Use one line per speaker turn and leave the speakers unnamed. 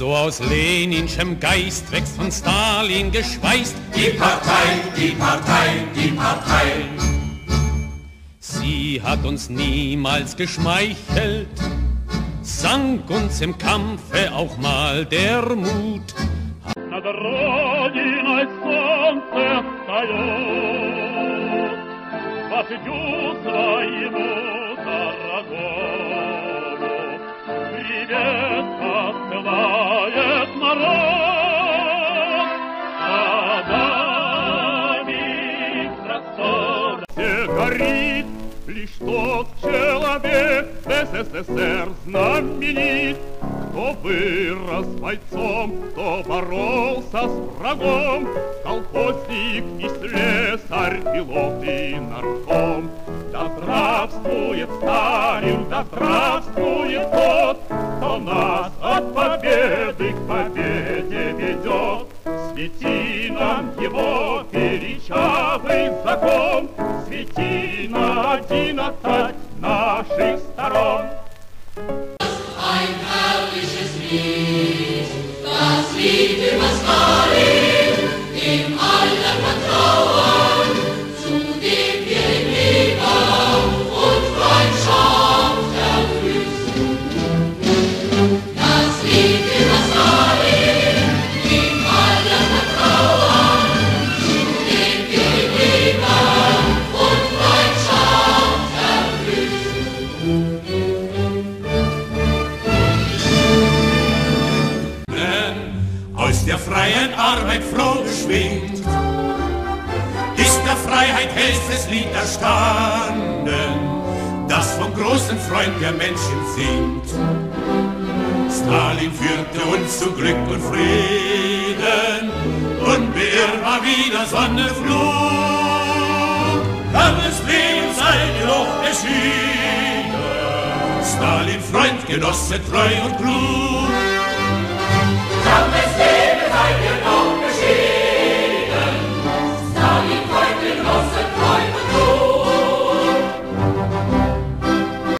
So aus Leninschem Geist wächst von Stalin geschweißt
die Partei, die Partei, die Partei.
Sie hat uns niemals geschmeichelt, sank uns im Kampfe auch mal der Mut.
Над Где горит лишь тот человек СССР знаменит, кто вырос бойцом, кто боролся с врагом, колхозник и слесарь, пилот и нарком. Да здравствует Сталин, да здравствует тот, кто нас от победы к победе. Свети нам его величавый закон, Свети на одиннадцать наших сторон.
Ein herrliches Lied,
der freien Arbeit froh geschwingt, ist der Freiheit hellstes Lied erstanden, das vom großen Freund der Menschen singt. Stalin führte uns zu Glück und Frieden, und beirrt war wieder Sonnenflug. Kann es Leben sei jedoch erschienen, Stalin, Freund, Genosse, treu und klug.
Kann es Leben